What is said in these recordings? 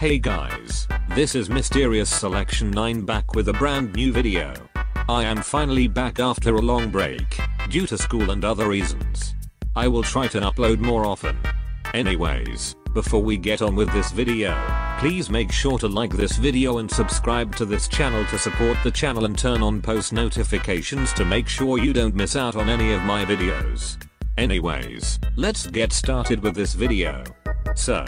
Hey guys, this is Mysterious Selection 9 back with a brand new video. I am finally back after a long break, due to school and other reasons. I will try to upload more often. Anyways, before we get on with this video, please make sure to like this video and subscribe to this channel to support the channel and turn on post notifications to make sure you don't miss out on any of my videos. Anyways, let's get started with this video. So,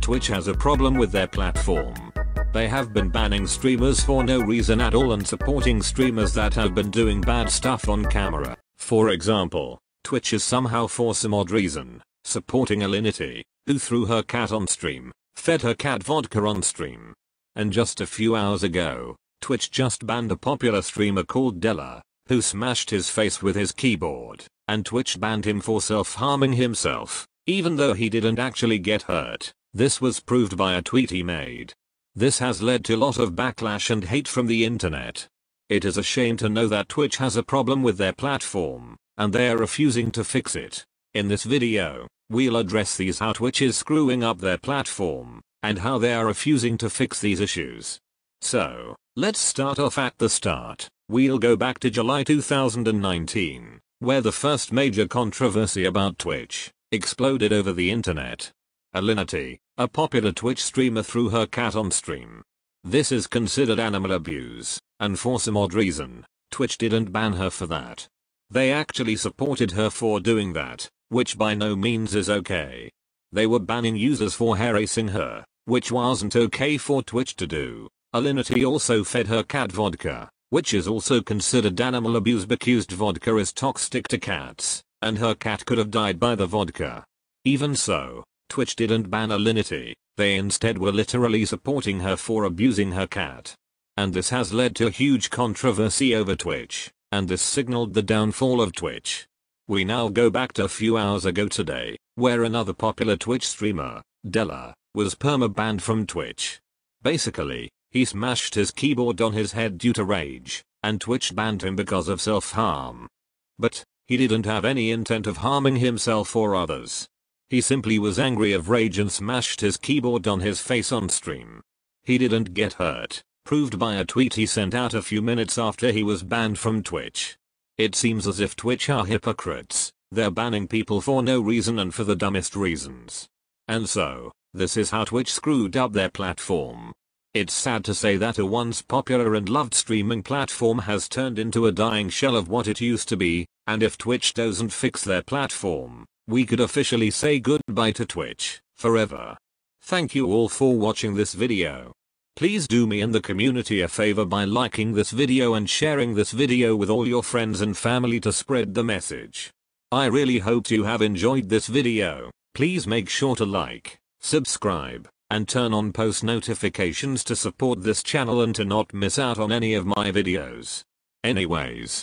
Twitch has a problem with their platform. They have been banning streamers for no reason at all and supporting streamers that have been doing bad stuff on camera. For example, Twitch is somehow for some odd reason, supporting Alinity, who threw her cat on stream, fed her cat vodka on stream. And just a few hours ago, Twitch just banned a popular streamer called Dellor, who smashed his face with his keyboard, and Twitch banned him for self-harming himself, even though he didn't actually get hurt. This was proved by a tweet he made. This has led to lot of backlash and hate from the internet. It is a shame to know that Twitch has a problem with their platform, and they are refusing to fix it. In this video, we'll address these how Twitch is screwing up their platform, and how they are refusing to fix these issues. So, let's start off at the start. We'll go back to July 2019, where the first major controversy about Twitch exploded over the internet. Alinity, a popular Twitch streamer threw her cat on stream. This is considered animal abuse, and for some odd reason, Twitch didn't ban her for that. They actually supported her for doing that, which by no means is okay. They were banning users for harassing her, which wasn't okay for Twitch to do. Alinity also fed her cat vodka, which is also considered animal abuse because vodka is toxic to cats, and her cat could have died by the vodka. Even so, Twitch didn't ban Alinity, they instead were literally supporting her for abusing her cat. And this has led to huge controversy over Twitch, and this signaled the downfall of Twitch. We now go back to a few hours ago today, where another popular Twitch streamer, Dellor, was perma-banned from Twitch. Basically, he smashed his keyboard on his head due to rage, and Twitch banned him because of self-harm. But, he didn't have any intent of harming himself or others. He simply was angry of rage and smashed his keyboard on his face on stream. He didn't get hurt, proved by a tweet he sent out a few minutes after he was banned from Twitch. It seems as if Twitch are hypocrites, they're banning people for no reason and for the dumbest reasons. And so, this is how Twitch screwed up their platform. It's sad to say that a once popular and loved streaming platform has turned into a dying shell of what it used to be, and if Twitch doesn't fix their platform, we could officially say goodbye to Twitch, forever. Thank you all for watching this video. Please do me and the community a favor by liking this video and sharing this video with all your friends and family to spread the message. I really hope you have enjoyed this video. Please make sure to like, subscribe, and turn on post notifications to support this channel and to not miss out on any of my videos. Anyways,